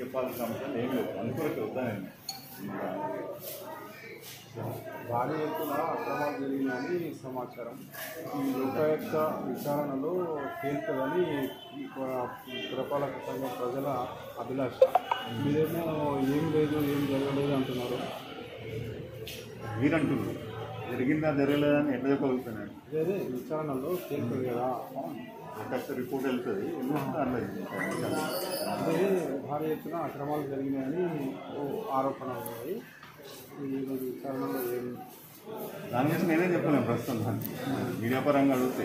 చెప్పాల్సిన అంశాలు ఏం లేదు. అనుకోవచ్చు వద్దానండి. భారీ ఎత్తున అక్రమాలు జరిగినాయని సమాచారం. ఈ లోకాయుక్త విచారణలో తేలుతుందని పురపాలక సంఘం ప్రజల అభిలాష. మీరేమో ఏం లేదు ఏం జరగలేదు అంటున్నారు. మీరంటున్నారు. జరిగిందా జరగలేదని ఎట్లా చెప్పగలుగుతున్నాను అదే విచారణలో తేలుతుంది కదా. ఫస్ట్ రిపోర్ట్ వెళ్తుంది. ఎందుకంటే అందులో అదే భారీ ఎత్తున అక్రమాలు జరిగినాయని ఓ ఆరోపణ ఉన్నాయి ఈరోజు ఏం? దాని గురించి నేనే చెప్పలేను ప్రస్తుతం దాన్ని మీడియా పరంగా అడిగితే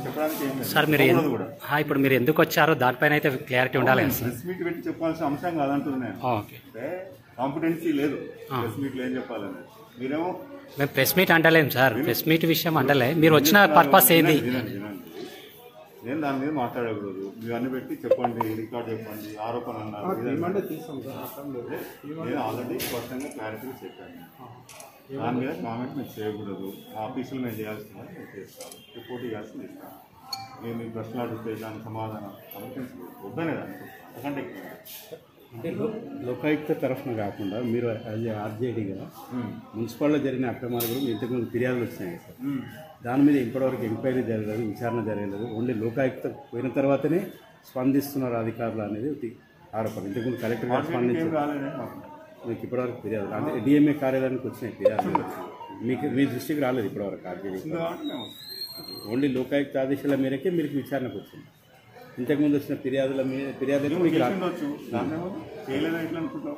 చెప్పడానికి సార్ మీరు కూడా. ఇప్పుడు మీరు ఎందుకు వచ్చారో దానిపైన అయితే క్లారిటీ ఉండాలి ప్రెస్ మీట్ పెట్టి చెప్పాల్సిన అంశం కాదంటున్నాను ఆ, ఓకే. అంటే కాంపిటెన్సీ లేదు. ప్రెస్ మీట్లో ఏం చెప్పాలని. మీరేమో మేము ప్రెస్ మీట్ అంటలేం సార్. ప్రెస్ మీట్ విషయం అంటలే. మీరు వచ్చిన పర్పస్ ఏంది. నేను దాని మీద మాట్లాడకూడదు. మీరు అన్ని పెట్టి చెప్పండి రికార్డ్ చెప్పండి ఆరోపణ అన్నారు. నేను ఆల్రెడీ స్పష్టంగా క్లారిటీ చెప్పాను. దాని మీద కామెంట్ మీరు చేయకూడదు. ఆఫీసులు నేను చేయాల్సిన నేను చేస్తాను. రిపోర్ట్ ఇవ్వాల్సింది ఇస్తాను నేను మీ ప్రశ్నలు అడిగితే దాని సమాధానం సమర్పించలేదు. వద్దనే దానికి. అంతకంటే ఎక్కువ అంటే లోకాయుక్త తరఫున కాకుండా మీరు అది ఆర్జేడీ కదా ఉమ్. మున్సిపాల్లో జరిగిన అక్రమాలు కూడా ఇంతకుముందు ఫిర్యాదులు వచ్చినాయి సార్. దాని మీద ఇప్పటివరకు ఎంక్వైరీ జరగలేదు విచారణ జరగలేదు. ఓన్లీ లోకాయుక్త పోయిన తర్వాతనే స్పందిస్తున్నారు అధికారులు అనేది ఆరోపణ. ఇంతకుముందు కలెక్టర్ గారు స్పందించారు. మాకు. ఇప్పటివరకు ఫిర్యాదు అంటే డిఎంఏ కార్యాలయానికి వచ్చినాయి ఫిర్యాదులు. మీకు మీ దృష్టికి రాలేదు ఇప్పటివరకు ఆర్జేడీ ఓన్లీ లోకాయుక్త ఆదేశాల మేరకే మీరు విచారణకు వచ్చింది. ఇంతకుముందు వచ్చిన ఫిర్యాదుల మీద ఫిర్యాదు అయితే మీకు రా- చేసిండొచ్చు. దాన్ని ఏమో చేయలేదా ఇట్లా అనుకుంటాం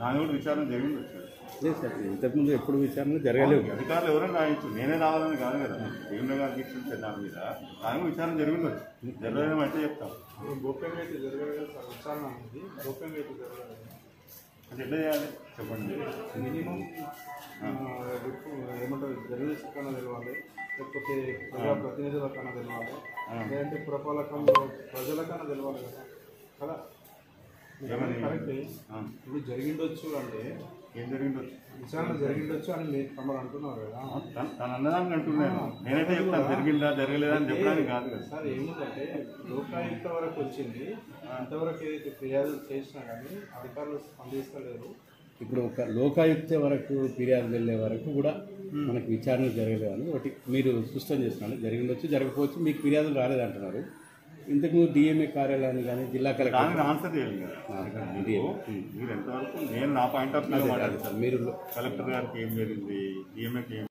దాని కూడా విచారణ జరిగిండొచ్చు. లేదు సార్ ఇంతకుముందు ఎప్పుడు విచారణ జరగలేవు అధికారులు ఎవరైనా రాయొచ్చు. నేనే రావాలని కాదు కదా. భీమ్ల గారికి ఇచ్చిన దాని మీద దాని మీద విచారణ జరిగిండొచ్చు. జరగలేదని అంటే చెప్తాం. గోప్యంగా అయితే జరగలేదు సార్ విచారణ అనేది. గోప్యంగా అయితే జరగలేదు అంటే ఎట్లా చేయాలి? చెప్పండి. మినిమం ఏమంటారు? జర్నలిస్ట్ కన్నా తెలవాలి. లేకపోతే ప్రజా ప్రతినిధుల కన్నా తెలవాలి. లేదంటే పురపాలకంలో ప్రజల కన్నా తెలవాలి కదా. కదా? కరెక్టే. ఇప్పుడు జరిగిండొచ్చు అంటే ఏం జరిగిండొచ్చు? విచారణ జరిగిండొచ్చు అని మీరు తమరు అంటున్నారు కదా. తన- తన అన్నదానికి అంటున్నాను. నేనైతే చెప్తాను జరిగిందా జరగలేదా అని చెప్పడానికి కాదు కదా. సార్ ఏముందంటే లోకాయుక్త వరకు వచ్చింది. అంతవరకు ఏదైతే ఫిర్యాదులు చేసినా కానీ అధికారులు స్పందిస్తలేరు. ఇప్పుడు ఒక లోకాయుక్త వరకు ఫిర్యాదు వెళ్ళే వరకు కూడా మనకు విచారణ జరగలేదు అని ఒకటి మీరు స్పష్టం చేస్తున్నారు. జరిగిండొచ్చు జరగకపోవచ్చు మీకు ఫిర్యాదులు రాలేదంటున్నారు ఇంతకుముందు డిఎంఏ కార్యాలయాన్ని కానీ జిల్లా కలెక్టర్ ఆన్సర్ చేయాలి కదా. మీరు ఎంతవరకు నేను నా పాయింట్ ఆఫ్ వ్యూ మాట్లాడతాను మీరు కలెక్టర్ గారికి ఏం జరిగింది? డిఎంఏకి ఏం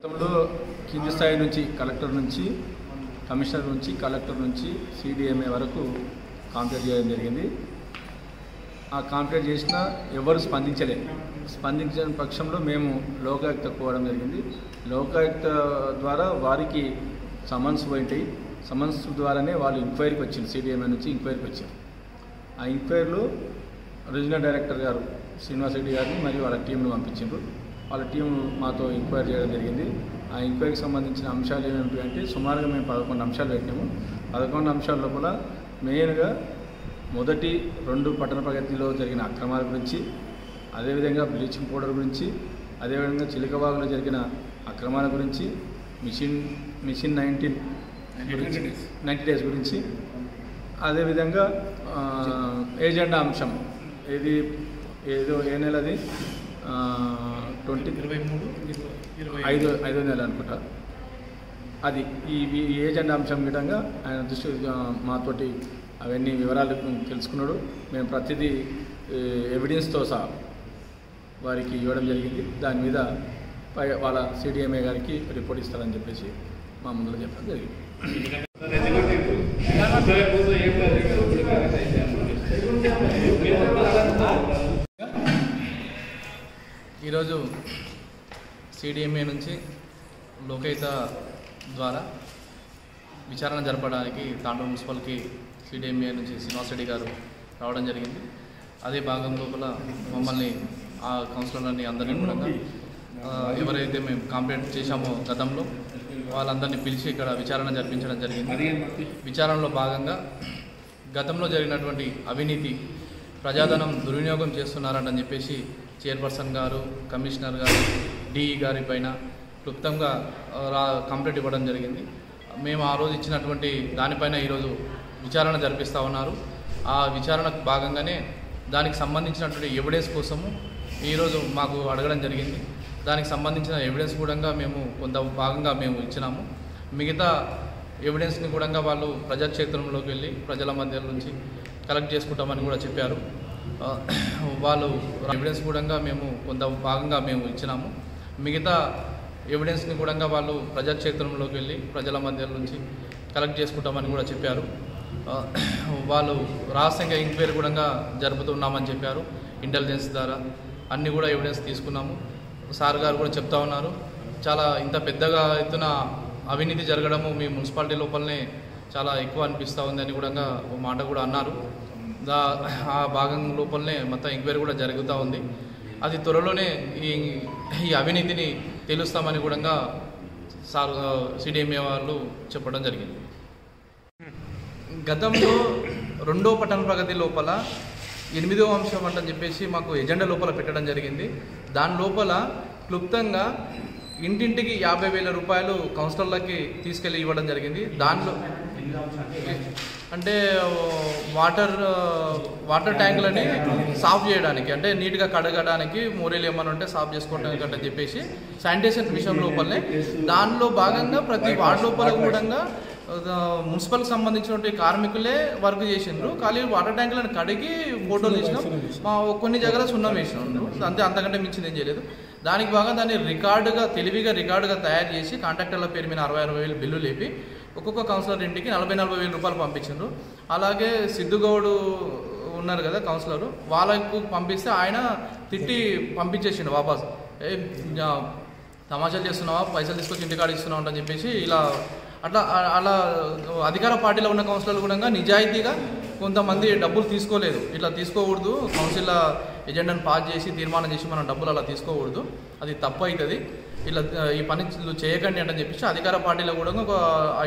కింది స్థాయి నుంచి కలెక్టర్ నుంచి కమిషనర్ నుంచి కలెక్టర్ నుంచి సిడిఎంఏ వరకు కాంప్లీట్ చేయడం జరిగింది. ఆ కాంప్లీట్ చేసినా ఎవరు స్పందించలేదు. స్పందించిన పక్షంలో మేము లోకాయుక్త కోవడం జరిగింది. లోకాయుక్త ద్వారా వారికి సమన్స్ పోయింటాయి. సమన్స్ ద్వారానే వాళ్ళు ఎంక్వైరీకి వచ్చింది సిడిఎంఏ నుంచి ఎంక్వైరీకి వచ్చారు ఆ ఎంక్వైరీలో రీజనల్ డైరెక్టర్ గారు శ్రీనివాస్ రెడ్డి గారిని మరియు వాళ్ళ టీంను పంపించారు వాళ్ళ టీం మాతో ఎంక్వైరీ చేయడం జరిగింది. ఆ ఎంక్వైరీకి సంబంధించిన అంశాలు ఏమిటి అంటే సుమారుగా మేము పదకొండు అంశాలు పెట్టాము పదకొండు అంశాల లోపల మెయిన్గా మొదటి రెండు పట్టణ ప్రగతిలో జరిగిన అక్రమాల గురించి అదేవిధంగా బ్లీచింగ్ పౌడర్ గురించి అదేవిధంగా చిలికబాగులో జరిగిన అక్రమాల గురించి mission mission nineteen ninety days. గురించి అదేవిధంగా ఏజెండా అంశం. ఏది ఏదో ఏ నెలది? ట్వంటీ ఇరవై మూడు ఐదో. ఐదో నెల అనుకుంటా. అది ఈ ఏజెండా అంశం విధంగా ఆయన దృష్టి మాతోటి అవన్నీ వివరాలు తెలుసుకున్నాడు. మేము ప్రతిదీ ఎవిడెన్స్తో సహా వారికి ఇవ్వడం జరిగింది. దాని మీద పై వాళ్ళ సిడిఎంఏ గారికి రిపోర్ట్ ఇస్తారని చెప్పేసి మా ముందులో చెప్పడం జరిగింది. ఈరోజు సిడిఎంఏ నుంచి లోకైత ద్వారా విచారణ జరపడానికి తాండూరు మున్సిపల్కి సిడిఎంఏ నుంచి శ్రీనివాస్ రెడ్డి గారు రావడం జరిగింది. అదే భాగం లోపల మమ్మల్ని ఆ కౌన్సిలర్ని అందరినీ కూడా ఎవరైతే మేము కంప్లైంట్ చేశామో గతంలో వాళ్ళందరినీ పిలిచి ఇక్కడ విచారణ జరిపించడం జరిగింది. విచారణలో భాగంగా గతంలో జరిగినటువంటి అవినీతి ప్రజాధనం దుర్వినియోగం చేస్తున్నారని చెప్పేసి చైర్పర్సన్ గారు కమిషనర్ గారు డిఈ గారి పైన క్లుప్తంగా రా కంప్లైంట్ ఇవ్వడం జరిగింది. మేము ఆ రోజు ఇచ్చినటువంటి దానిపైన ఈరోజు విచారణ జరిపిస్తూ ఉన్నారు. ఆ విచారణకు భాగంగానే దానికి సంబంధించినటువంటి ఎవిడెన్స్ కోసము ఈరోజు మాకు అడగడం జరిగింది. దానికి సంబంధించిన ఎవిడెన్స్ కూడా మేము కొంత భాగంగా మేము ఇచ్చినాము. మిగతా ఎవిడెన్స్ని కూడా వాళ్ళు ప్రజాక్షేత్రంలోకి వెళ్ళి ప్రజల మధ్య నుంచి కలెక్ట్ చేసుకుంటామని కూడా చెప్పారు. వాళ్ళు ఎవిడెన్స్ కూడా మేము కొంత భాగంగా మేము ఇచ్చినాము. మిగతా ఎవిడెన్స్ని కూడా వాళ్ళు ప్రజాక్షేత్రంలోకి వెళ్ళి ప్రజల మధ్య నుంచి కలెక్ట్ చేసుకుంటామని కూడా చెప్పారు. వాళ్ళు రహస్యంగా ఎంక్వైరీ కూడా జరుపుతున్నామని చెప్పారు. ఇంటెలిజెన్స్ ద్వారా. అన్నీ కూడా ఎవిడెన్స్ తీసుకున్నాము. సార్ గారు కూడా చెప్తా ఉన్నారు. చాలా ఇంత పెద్దగా ఎత్తున అవినీతి జరగడము మీ మున్సిపాలిటీ లోపలనే చాలా ఎక్కువ అనిపిస్తూ ఉందని కూడా మాట కూడా అన్నారు. దా ఆ భాగం లోపలనే మొత్తం ఎంక్వైరీ కూడా జరుగుతూ ఉంది. అది త్వరలోనే ఈ ఈ అవినీతిని తెలుస్తామని కూడా సార్ సిడిఎంఏ వాళ్ళు చెప్పడం జరిగింది. గతంలో రెండో పట్టణ ప్రగతి లోపల ఎనిమిదో అంశం అంటని చెప్పేసి మాకు ఎజెండా లోపల పెట్టడం జరిగింది. దాని లోపల క్లుప్తంగా ఇంటింటికి యాభై వేల రూపాయలు కౌన్సిలర్లకి తీసుకెళ్ళి ఇవ్వడం జరిగింది. దానిలో అంటే వాటర్ వాటర్ ట్యాంకులని సాఫ్ చేయడానికి అంటే నీట్గా కడగడానికి మోరీలు ఏమైనా ఉంటే సాఫ్ చేసుకోవడానికి అంటే చెప్పేసి శానిటేషన్ విషయం లోపలనే. దానిలో భాగంగా ప్రతి వార్డు లోపల కూడా మున్సిపల్కి సంబంధించినటువంటి కార్మికులే వర్క్ చేసిండ్రు. ఖాళీ వాటర్ ట్యాంకులను కడిగి ఫోటోలు తీసినాం. మా కొన్ని జగల సున్నం వేసినాం. అంతే అంతకంటే మించింది ఏం చేయలేదు. దానికి బాగా దాన్ని రికార్డుగా తెలివిగా రికార్డుగా తయారు చేసి కాంట్రాక్టర్ల పేరు మీద అరవై అరవై వేలు బిల్లు లేపి ఒక్కొక్క కౌన్సిలర్ ఇంటికి నలభై నలభై వేల రూపాయలు పంపించిండ్రు. అలాగే సిద్ధుగౌడు ఉన్నారు కదా కౌన్సిలర్ వాళ్ళకు పంపిస్తే ఆయన తిట్టి పంపించేసిండు వాపస్. ఏ తమాషాలు చేస్తున్నావా? పైసలు తీసుకొచ్చి ఇంటికాడ ఇస్తున్నావు అని చెప్పేసి ఇలా అట్లా అలా అధికార పార్టీలో ఉన్న కౌన్సిలర్లు కూడా నిజాయితీగా కొంతమంది డబ్బులు తీసుకోలేదు. ఇట్లా తీసుకోకూడదు కౌన్సిల్ ఎజెండాను పాస్ చేసి తీర్మానం చేసి మనం డబ్బులు అలా తీసుకోకూడదు. అది తప్పు అవుతుంది. ఇట్లా ఈ పని చేయకండి అని చెప్పేసి అధికార పార్టీలో కూడా ఒక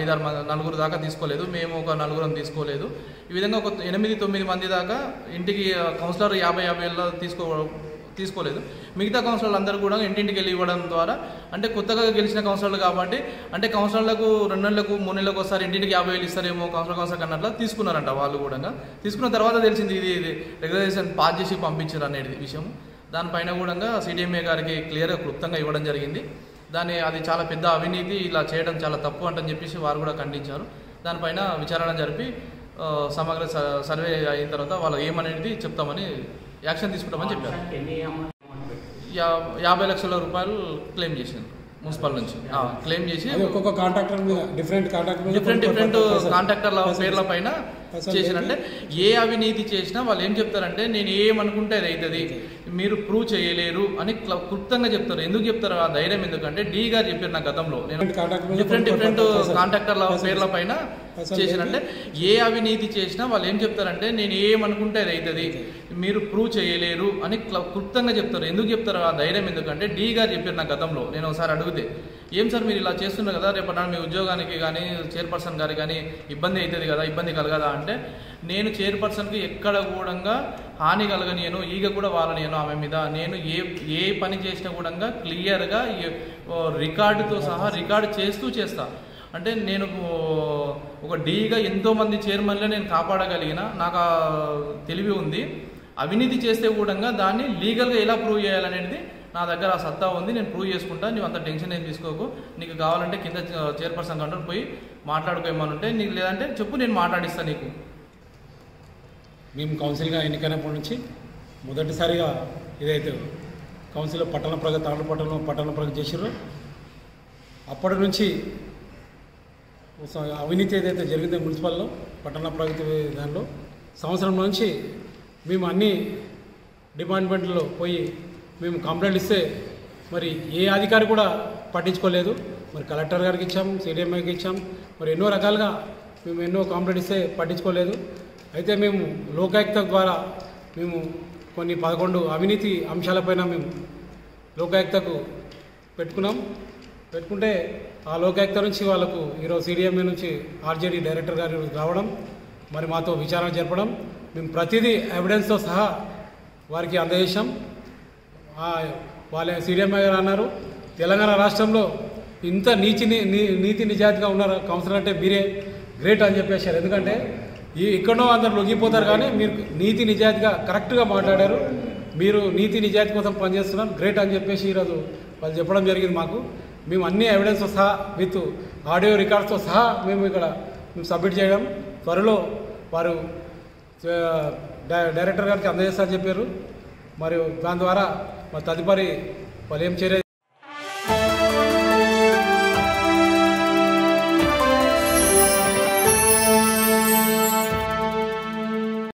ఐదారు మంది నలుగురు దాకా తీసుకోలేదు. మేము ఒక నలుగురం తీసుకోలేదు. ఈ విధంగా ఒక ఎనిమిది తొమ్మిది మంది దాకా ఇంటికి కౌన్సిలర్ యాభై యాభై ఏళ్ళ తీసుకో తీసుకోలేదు. మిగతా కౌన్సిలర్లు అందరూ కూడా ఇంటింటికి వెళ్ళి ఇవ్వడం ద్వారా అంటే కొత్తగా గెలిచిన కౌన్సిలర్లు కాబట్టి అంటే కౌన్సిలర్లకు రెండు నెలలకు మూడు నెలలకు ఒకసారి ఇంటింటికి యాభై వేలు ఇస్తారేమో కౌన్సిలర్ కౌన్సిలర్ అన్నట్లు తీసుకున్నారంట వాళ్ళు కూడా. తీసుకున్న తర్వాత తెలిసింది ఇది ఇది రెగ్యులేషన్ పాస్ చేసి పంపించారు అనేది విషయం. దానిపైన కూడా సిడిఎంఏ గారికి క్లియర్గా క్లుప్తంగా ఇవ్వడం జరిగింది. దాన్ని అది చాలా పెద్ద అవినీతి ఇలా చేయడం చాలా తప్పు అంటని చెప్పేసి వారు కూడా ఖండించారు. దానిపైన విచారణ జరిపి సమగ్ర స- సర్వే అయిన తర్వాత వాళ్ళు ఏమనేది చెప్తామని యాక్షన్ తీసుకుంటామని చెప్పారు. యా- యాభై లక్షల రూపాయలు క్లెయిమ్ చేసింది మున్సిపల్ నుంచి. ఆ, క్లెయిమ్ చేసి ఒక్కొక్క కాంట్రాక్టర్ మీద డిఫరెంట్ కాంట్రాక్టర్ మీద డిఫరెంట్ డిఫరెంట్ కాంట్రాక్టర్ల పేర్ల పైన చేసినంటే ఏ అవినీతి చేసినా వాళ్ళు ఏం చెప్తారంటే నేను ఏమనుకుంటే అది అవుతుంది. మీరు ప్రూవ్ చేయలేరు అని క్ల- క్లుప్తంగా చెప్తారు. ఎందుకు చెప్తారు? ఆ ధైర్యం ఎందుకంటే డి గారు చెప్పారు నా గతంలో. నేను డిఫరెంట్ డిఫరెంట్ కాంట్రాక్టర్ల పేర్ల పైన చేసినంటే ఏ అవినీతి చేసినా వాళ్ళు ఏం చెప్తారంటే నేను ఏమనుకుంటే అది అవుతుంది. మీరు ప్రూవ్ చేయలేరు అని క్ల- క్లుప్తంగా చెప్తారు. ఎందుకు చెప్తారు? ఆ ధైర్యం ఎందుకంటే డి గారు చెప్పారు నా గతంలో. నేను ఒకసారి అడిగితే ఏం సార్ మీరు ఇలా చేస్తున్నారు కదా? రేపటి నాడు మీ ఉద్యోగానికి కానీ చైర్పర్సన్ గారికి కానీ ఇబ్బంది అవుతుంది కదా? ఇబ్బంది కలగదా? అంటే నేను చైర్పర్సన్కి ఎక్కడ కూడా హాని కలగనియను ఈగ కూడా వాలనియను ఆమె మీద. నేను ఏ ఏ పని చేసినా కూడా క్లియర్గా రికార్డుతో సహా రికార్డు చేస్తూ చేస్తా. అంటే నేను ఒక డీగా ఎంతో మంది చైర్మన్లే నేను కాపాడగలిగిన నాకు తెలివి ఉంది. అవినీతి చేస్తే కూడా దాన్ని లీగల్గా ఎలా ప్రూవ్ చేయాలనేది నా దగ్గర ఆ సత్తా ఉంది నేను ప్రూవ్ చేసుకుంటా నువ్వు అంత టెన్షన్ ఏం తీసుకోకు. నీకు కావాలంటే కింద చైర్పర్సన్ కంట్రోల్ పోయి మాట్లాడుకోమని ఉంటే నీకు లేదంటే చెప్పు నేను మాట్లాడిస్తాను నీకు. మేము కౌన్సిల్గా ఎన్నికైనప్పటి నుంచి మొదటిసారిగా ఇదైతే కౌన్సిల్ పట్టణ ప్రగతి తాండ్ర పట్టణం పట్టణ ప్రగతి చేసిర్రు అప్పటి నుంచి అవినీతి ఏదైతే జరిగిందో మున్సిపల్లో పట్టణ ప్రగతి దానిలో సంవత్సరం నుంచి మేము అన్ని డిపార్ట్మెంట్లో పోయి మేము కంప్లైంట్ ఇస్తే మరి ఏ అధికారి కూడా పట్టించుకోలేదు. మరి కలెక్టర్ గారికి ఇచ్చాం సిడిఎంఐకి ఇచ్చాం. మరి ఎన్నో రకాలుగా మేము ఎన్నో కంప్లైంట్ ఇస్తే పట్టించుకోలేదు. అయితే మేము లోకాయుక్త ద్వారా మేము కొన్ని పదకొండు అవినీతి అంశాలపైన మేము లోకాయుక్తకు పెట్టుకున్నాం. పెట్టుకుంటే ఆ లోకాయుక్త నుంచి వాళ్ళకు ఈరోజు సిడిఎంఏ నుంచి ఆర్జేడీ డైరెక్టర్ గారు రావడం మరి మాతో విచారణ జరపడం మేము ప్రతిదీ ఎవిడెన్స్తో సహా వారికి అందజేశాం. వాళ్ళ సీడీఎం గారు అన్నారు. తెలంగాణ రాష్ట్రంలో ఇంత నీచి నీతి నిజాయితీగా ఉన్నారు కౌన్సిలర్ అంటే మీరే గ్రేట్ అని చెప్పేశారు. ఎందుకంటే ఈ ఎక్కడో అందరు లొంగిపోతారు కానీ మీరు నీతి నిజాయితీగా కరెక్ట్గా మాట్లాడారు. మీరు నీతి నిజాయితీ కోసం పనిచేస్తున్నారు. గ్రేట్ అని చెప్పేసి ఈరోజు వాళ్ళు చెప్పడం జరిగింది మాకు. మేము అన్ని ఎవిడెన్స్తో సహా విత్ ఆడియో రికార్డ్స్తో సహా మేము ఇక్కడ మేము సబ్మిట్ చేయడం. త్వరలో వారు డైరెక్టర్ గారికి అందజేస్తారని చెప్పారు. మరియు దాని ద్వారా తదుపరి వాళ్ళు ఏం చర్య